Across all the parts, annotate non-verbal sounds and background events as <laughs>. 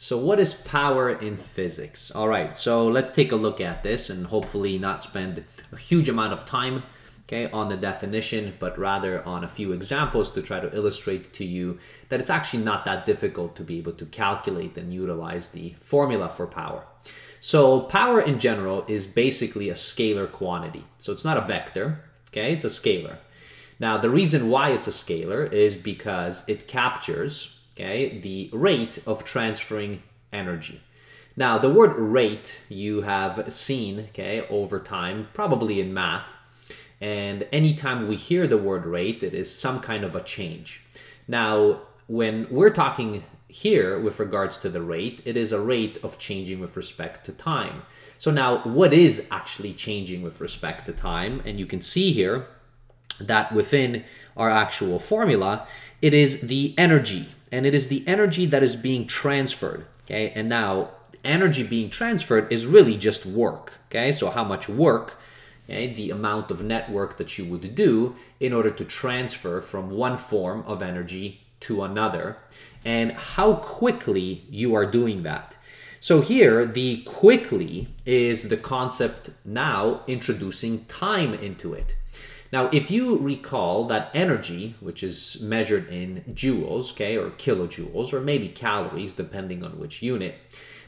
So what is power in physics? All right, so let's take a look at this and hopefully not spend a huge amount of time okay, on the definition, but rather on a few examples to try to illustrate to you that it's actually not that difficult to be able to calculate and utilize the formula for power. So power in general is basically a scalar quantity. So it's not a vector, okay, it's a scalar. Now the reason why it's a scalar is because it captures, okay, the rate of transferring energy. Now the word rate you have seen, okay, over time, probably in math, and anytime we hear the word rate, it is some kind of a change. Now, when we're talking here with regards to the rate, it is a rate of changing with respect to time. So now what is actually changing with respect to time? And you can see here that within our actual formula, it is the energy and it is the energy that is being transferred. Okay. And now energy being transferred is really just work. Okay. So how much work okay, the amount of net work that you would do in order to transfer from one form of energy to another and how quickly you are doing that. So here, the quickly is the concept now introducing time into it. Now, if you recall that energy, which is measured in joules, okay, or kilojoules, or maybe calories, depending on which unit,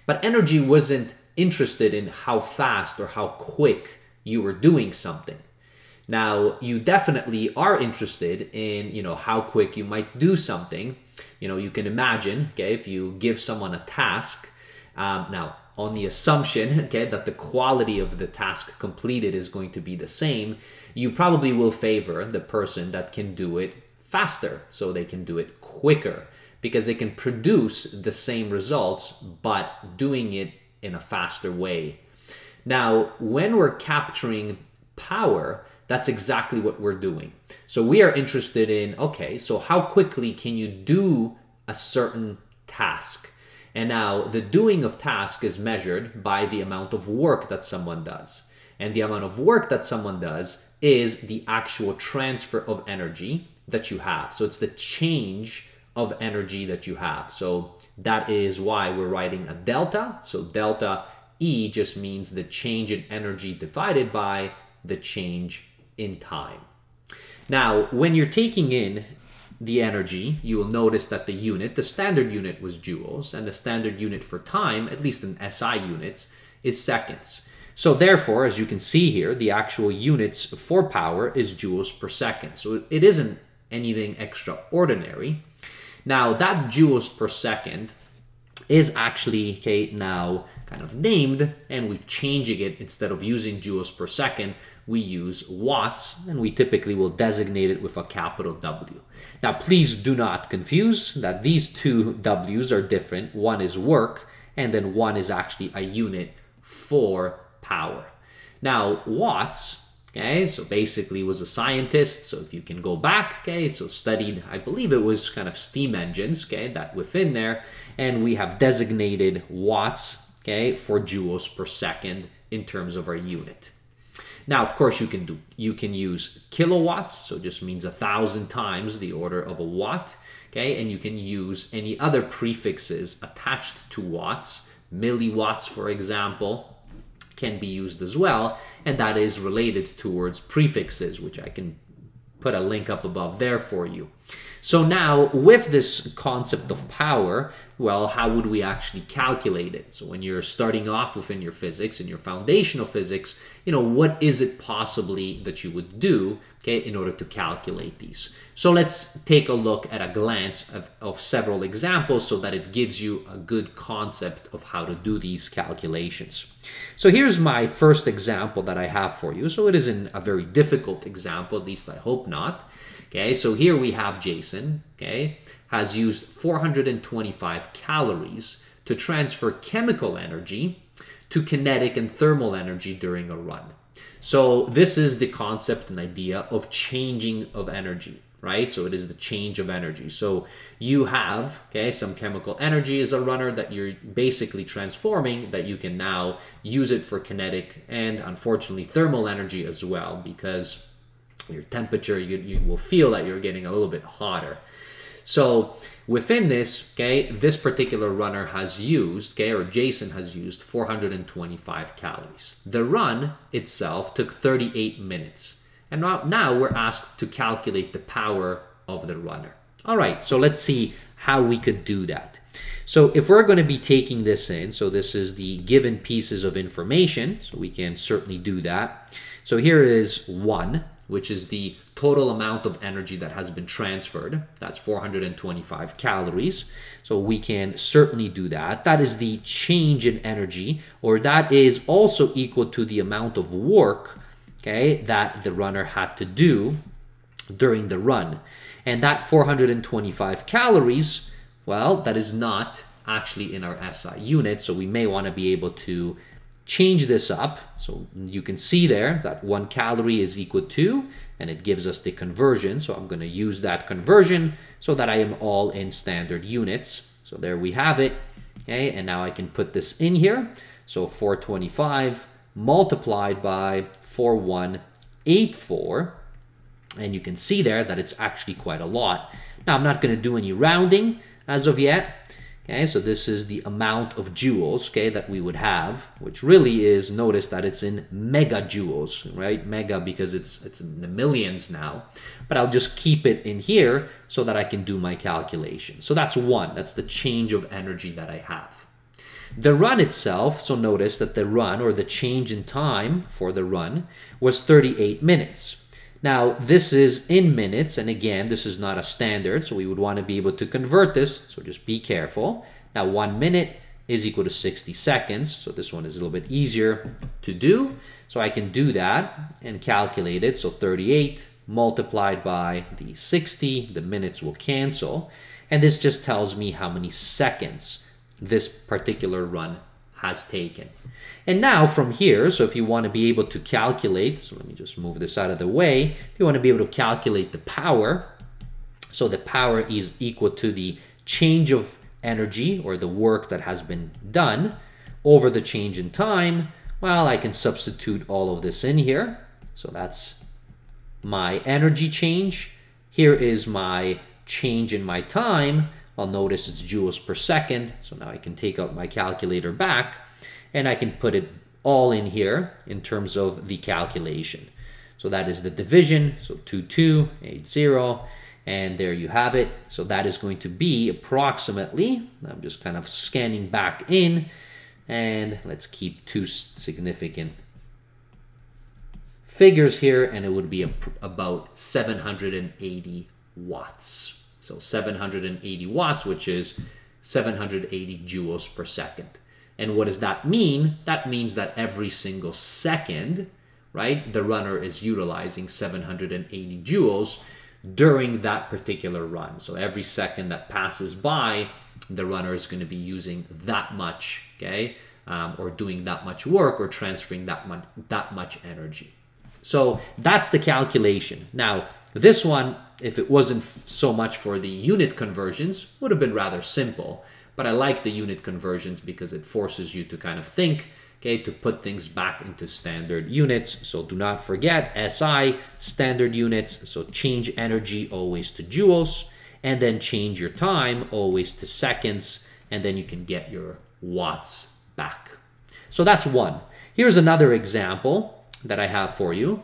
but energy wasn't interested in how fast or how quick you were doing something. Now, you definitely are interested in, you know, how quick you might do something. You know, you can imagine, okay, if you give someone a task, um, now on the assumption, <laughs> okay, that the quality of the task completed is going to be the same, you probably will favor the person that can do it faster, so they can do it quicker, because they can produce the same results, but doing it in a faster way. Now, when we're capturing power, that's exactly what we're doing. So we are interested in, okay, so how quickly can you do a certain task? And now the doing of task is measured by the amount of work that someone does. And the amount of work that someone does is the actual transfer of energy that you have. So it's the change of energy that you have. So that is why we're writing a delta. So delta E just means the change in energy divided by the change in time. Now, when you're taking in the energy, you will notice that the unit, the standard unit was joules, and the standard unit for time, at least in SI units, is seconds. So therefore, as you can see here, the actual units for power is joules per second. So it isn't anything extraordinary. Now that joules per second is actually okay, now kind of named and we're changing it instead of using joules per second we use watts and we typically will designate it with a capital W. Now please do not confuse that these two W's are different. One is work and then one is actually a unit for power. Now watts Okay, so basically was a scientist. So if you can go back, okay, so studied, I believe it was kind of steam engines, okay, that within there, and we have designated watts, okay, for joules per second in terms of our unit. Now, of course, you can do you can use kilowatts, so just means a thousand times the order of a watt, okay, and you can use any other prefixes attached to watts, milliwatts, for example, can be used as well, and that is related towards prefixes, which I can put a link up above there for you. So now with this concept of power, well, how would we actually calculate it? So when you're starting off within your physics and your foundational physics, you know, what is it possibly that you would do, okay, in order to calculate these? So let's take a look at a glance of, of several examples so that it gives you a good concept of how to do these calculations. So here's my first example that I have for you. So it isn't a very difficult example, at least I hope not. Okay, so here we have Jason, okay, has used 425 calories to transfer chemical energy to kinetic and thermal energy during a run. So this is the concept and idea of changing of energy, right? So it is the change of energy. So you have, okay, some chemical energy as a runner that you're basically transforming that you can now use it for kinetic and unfortunately thermal energy as well because your temperature, you, you will feel that you're getting a little bit hotter. So within this, okay, this particular runner has used, okay, or Jason has used 425 calories. The run itself took 38 minutes. And now, now we're asked to calculate the power of the runner. All right, so let's see how we could do that. So if we're going to be taking this in, so this is the given pieces of information, so we can certainly do that. So here is one, which is the total amount of energy that has been transferred. That's 425 calories. So we can certainly do that. That is the change in energy, or that is also equal to the amount of work, okay, that the runner had to do during the run. And that 425 calories, well, that is not actually in our SI unit. So we may want to be able to change this up. So you can see there that one calorie is equal to, and it gives us the conversion. So I'm going to use that conversion so that I am all in standard units. So there we have it. Okay, and now I can put this in here. So 425 multiplied by 4184 and you can see there that it's actually quite a lot. Now, I'm not going to do any rounding as of yet. Okay, so this is the amount of joules, okay, that we would have, which really is, notice that it's in megajoules, right? Mega because it's, it's in the millions now. But I'll just keep it in here so that I can do my calculation. So that's one, that's the change of energy that I have. The run itself, so notice that the run or the change in time for the run was 38 minutes. Now, this is in minutes, and again, this is not a standard, so we would want to be able to convert this, so just be careful. Now, one minute is equal to 60 seconds, so this one is a little bit easier to do. So I can do that and calculate it, so 38 multiplied by the 60, the minutes will cancel, and this just tells me how many seconds this particular run has taken. And now from here, so if you want to be able to calculate, so let me just move this out of the way. If you want to be able to calculate the power, so the power is equal to the change of energy or the work that has been done over the change in time, well, I can substitute all of this in here. So that's my energy change. Here is my change in my time. I'll notice it's joules per second. So now I can take out my calculator back and I can put it all in here in terms of the calculation. So that is the division, so 2280, and there you have it. So that is going to be approximately, I'm just kind of scanning back in, and let's keep two significant figures here, and it would be about 780 watts. So 780 watts, which is 780 joules per second. And what does that mean? That means that every single second, right, the runner is utilizing 780 joules during that particular run. So every second that passes by, the runner is going to be using that much, okay, um, or doing that much work or transferring that much, that much energy. So that's the calculation. Now, this one, if it wasn't so much for the unit conversions, would have been rather simple. But I like the unit conversions because it forces you to kind of think, okay, to put things back into standard units. So do not forget SI, standard units. So change energy always to joules and then change your time always to seconds. And then you can get your watts back. So that's one. Here's another example that I have for you.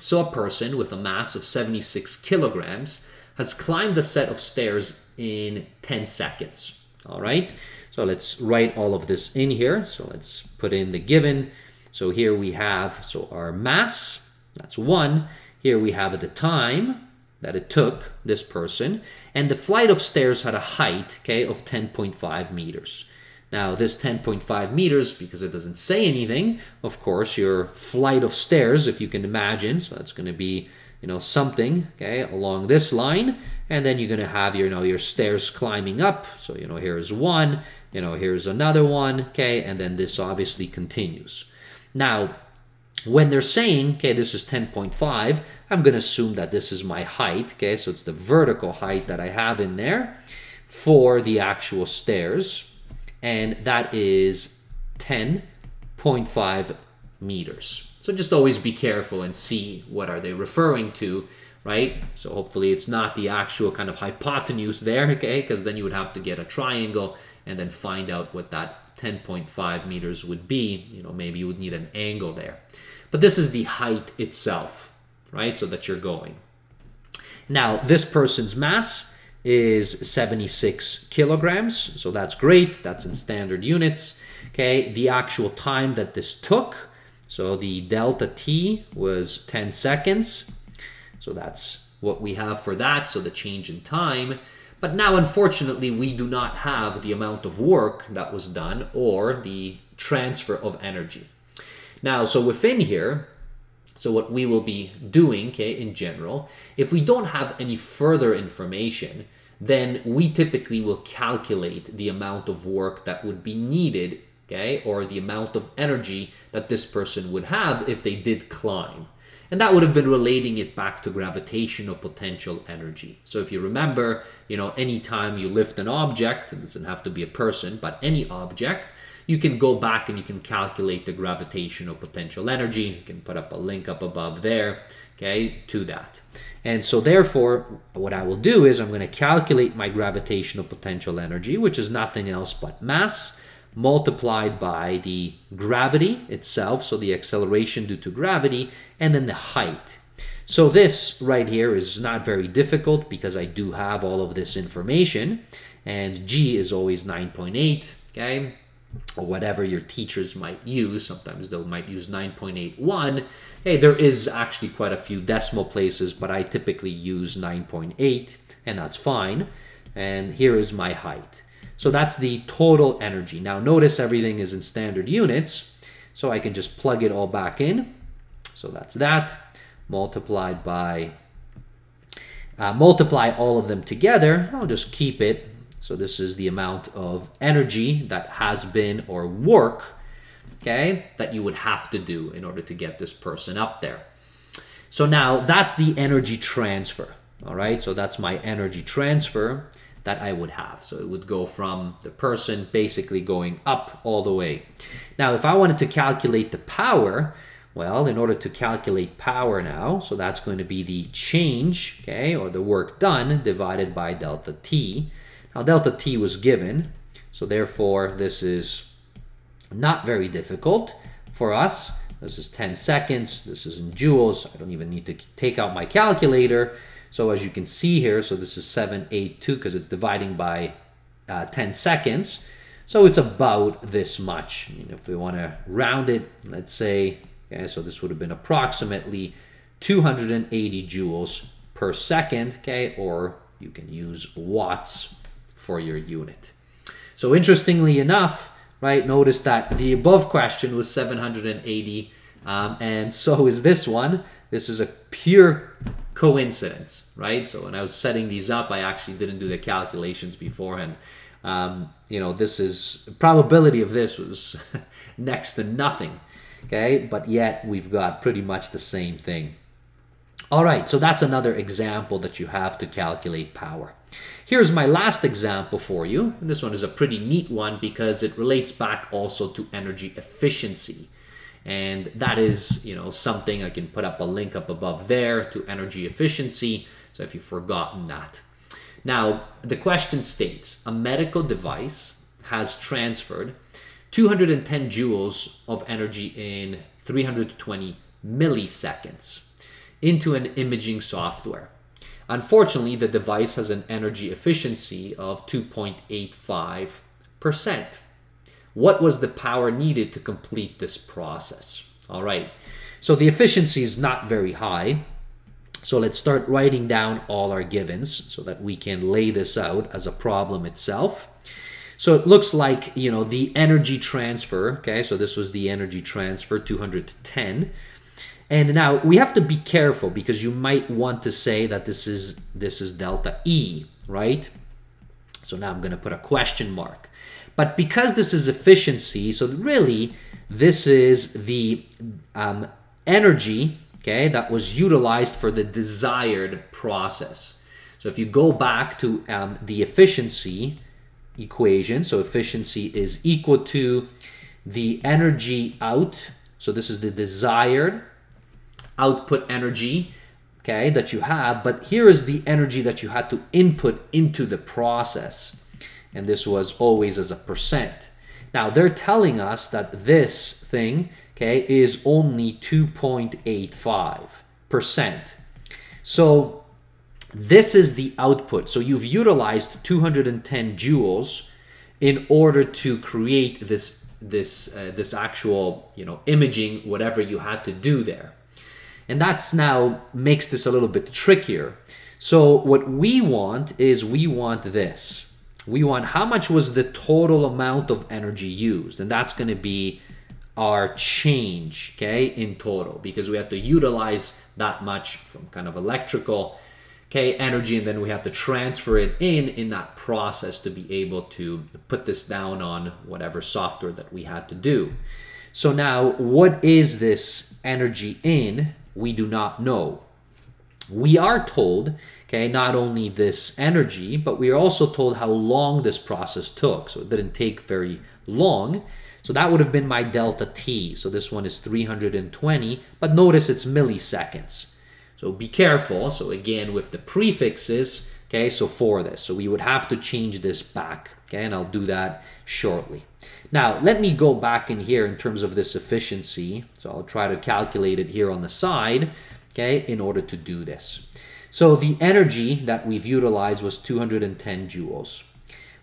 So a person with a mass of 76 kilograms has climbed a set of stairs in 10 seconds. All right, so let's write all of this in here. So let's put in the given. So here we have, so our mass, that's one. Here we have the time that it took this person. And the flight of stairs had a height, okay, of 10.5 meters. Now this 10.5 meters, because it doesn't say anything, of course, your flight of stairs, if you can imagine, so that's going to be you know, something, okay, along this line. And then you're going to have your, you know, your stairs climbing up. So, you know, here's one, you know, here's another one, okay, and then this obviously continues. Now, when they're saying, okay, this is 10.5, I'm going to assume that this is my height, okay, so it's the vertical height that I have in there for the actual stairs, and that is 10.5 meters. So just always be careful and see what are they referring to right? So hopefully it's not the actual kind of hypotenuse there, okay? Because then you would have to get a triangle and then find out what that 10.5 meters would be. You know, maybe you would need an angle there. But this is the height itself, right? So that you're going. Now, this person's mass is 76 kilograms. So that's great. That's in standard units. Okay, the actual time that this took. So the delta T was 10 seconds. So that's what we have for that. So the change in time. But now, unfortunately, we do not have the amount of work that was done or the transfer of energy. Now, so within here, so what we will be doing, okay, in general, if we don't have any further information, then we typically will calculate the amount of work that would be needed, okay, or the amount of energy that this person would have if they did climb. And that would have been relating it back to gravitational potential energy. So if you remember, you know, anytime you lift an object, it doesn't have to be a person, but any object, you can go back and you can calculate the gravitational potential energy. You can put up a link up above there, okay, to that. And so therefore, what I will do is I'm going to calculate my gravitational potential energy, which is nothing else but mass multiplied by the gravity itself, so the acceleration due to gravity, and then the height. So this right here is not very difficult because I do have all of this information, and g is always 9.8, okay? Or whatever your teachers might use. Sometimes they might use 9.81. Hey, there is actually quite a few decimal places, but I typically use 9.8, and that's fine. And here is my height. So that's the total energy. Now notice everything is in standard units, so I can just plug it all back in. So that's that, multiplied by, uh, multiply all of them together. I'll just keep it so this is the amount of energy that has been or work, okay, that you would have to do in order to get this person up there. So now that's the energy transfer, all right? So that's my energy transfer that I would have. So it would go from the person basically going up all the way. Now, if I wanted to calculate the power, well, in order to calculate power now, so that's going to be the change, okay, or the work done divided by delta T. Now delta t was given, so therefore this is not very difficult for us. This is 10 seconds, this is in joules. I don't even need to take out my calculator. So as you can see here, so this is 782 because it's dividing by uh, 10 seconds. So it's about this much. I mean, if we want to round it, let's say, okay, so this would have been approximately 280 joules per second, okay, or you can use watts for your unit. So interestingly enough, right, notice that the above question was 780 um, and so is this one. This is a pure coincidence, right? So when I was setting these up, I actually didn't do the calculations beforehand. Um, you know, this is probability of this was <laughs> next to nothing, okay? But yet we've got pretty much the same thing. All right, so that's another example that you have to calculate power. Here's my last example for you. And this one is a pretty neat one because it relates back also to energy efficiency. And that is, you know, something I can put up a link up above there to energy efficiency. So if you've forgotten that. Now, the question states, a medical device has transferred 210 joules of energy in 320 milliseconds into an imaging software. Unfortunately, the device has an energy efficiency of 2.85%. What was the power needed to complete this process? All right, so the efficiency is not very high. So let's start writing down all our givens so that we can lay this out as a problem itself. So it looks like, you know, the energy transfer, okay, so this was the energy transfer, 210. And now we have to be careful because you might want to say that this is this is delta E, right? So now I'm going to put a question mark. But because this is efficiency, so really this is the um, energy, okay, that was utilized for the desired process. So if you go back to um, the efficiency equation, so efficiency is equal to the energy out, so this is the desired output energy, okay, that you have, but here is the energy that you had to input into the process. And this was always as a percent. Now they're telling us that this thing, okay, is only 2.85%. So this is the output. So you've utilized 210 joules in order to create this this uh, this actual you know imaging whatever you had to do there and that's now makes this a little bit trickier so what we want is we want this we want how much was the total amount of energy used and that's going to be our change okay in total because we have to utilize that much from kind of electrical okay, energy, and then we have to transfer it in in that process to be able to put this down on whatever software that we had to do. So now, what is this energy in? We do not know. We are told, okay, not only this energy, but we are also told how long this process took. So it didn't take very long. So that would have been my delta t. So this one is 320, but notice it's milliseconds. So be careful. So again, with the prefixes, okay, so for this. So we would have to change this back, okay, and I'll do that shortly. Now, let me go back in here in terms of this efficiency. So I'll try to calculate it here on the side, okay, in order to do this. So the energy that we've utilized was 210 joules.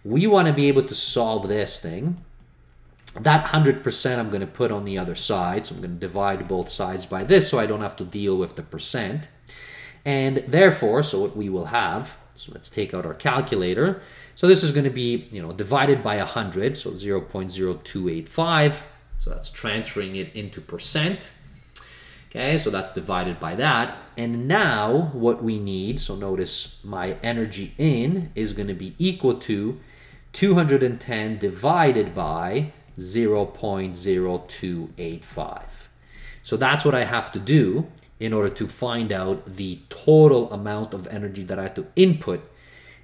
We want to be able to solve this thing that 100% I'm going to put on the other side. So I'm going to divide both sides by this so I don't have to deal with the percent. And therefore, so what we will have, so let's take out our calculator. So this is going to be, you know, divided by 100, so 0 0.0285. So that's transferring it into percent. Okay, so that's divided by that. And now what we need, so notice my energy in is going to be equal to 210 divided by 0.0285. So that's what I have to do in order to find out the total amount of energy that I have to input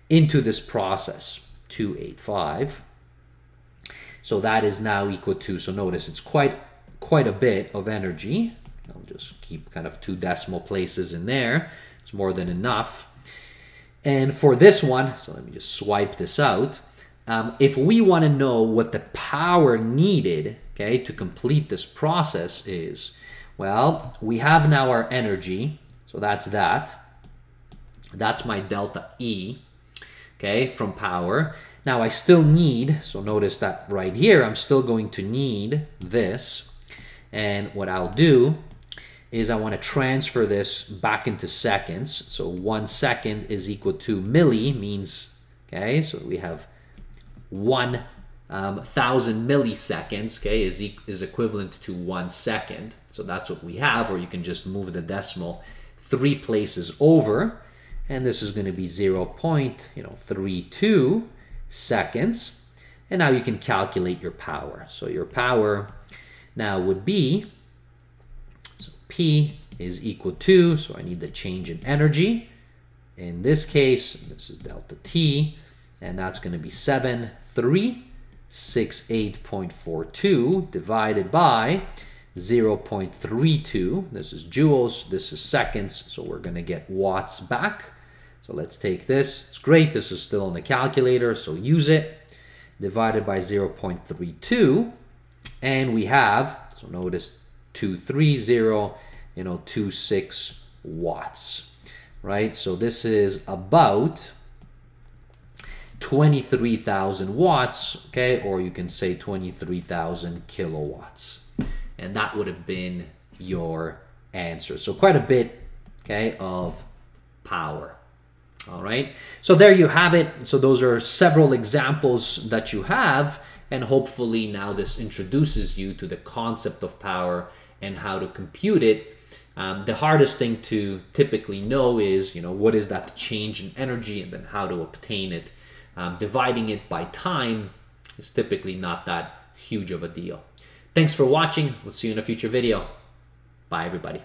into this process, 285. So that is now equal to, so notice it's quite, quite a bit of energy. I'll just keep kind of two decimal places in there. It's more than enough. And for this one, so let me just swipe this out. Um, if we want to know what the power needed, okay, to complete this process is, well, we have now our energy, so that's that. That's my delta E, okay, from power. Now I still need, so notice that right here, I'm still going to need this. And what I'll do is I want to transfer this back into seconds. So one second is equal to milli means, okay, so we have one um, thousand milliseconds, okay, is, e is equivalent to one second. So that's what we have, or you can just move the decimal three places over, and this is going to be 0 point, you know, 32 seconds. And now you can calculate your power. So your power now would be, so P is equal to, so I need the change in energy. In this case, this is delta T, and that's going to be 7,368.42 divided by 0.32. This is joules, this is seconds, so we're going to get watts back. So let's take this. It's great. This is still on the calculator, so use it. Divided by 0.32, and we have, so notice 230, you know, 26 watts, right? So this is about 23,000 watts, okay, or you can say 23,000 kilowatts. And that would have been your answer. So quite a bit, okay, of power. All right, so there you have it. So those are several examples that you have, and hopefully now this introduces you to the concept of power and how to compute it. Um, the hardest thing to typically know is, you know, what is that change in energy and then how to obtain it. Um, dividing it by time is typically not that huge of a deal. Thanks for watching. We'll see you in a future video. Bye, everybody.